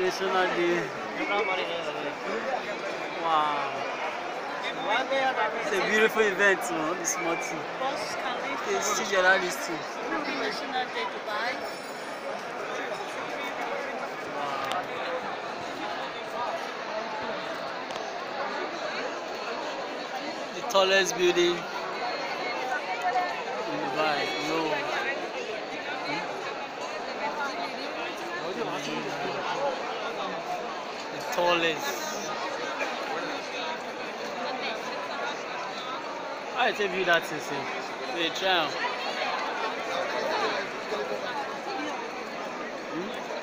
National Day. Wow. It's a beautiful event, man. This morning. It's still journalistic. Happy National Day Dubai. The tallest building The tallest. I tell you that, Hmm?